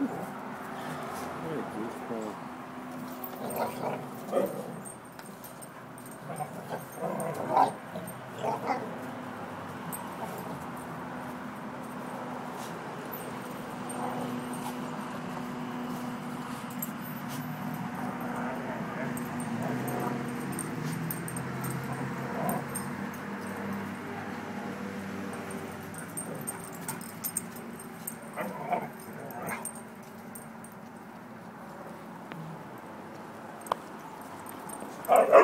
Oh, Oh,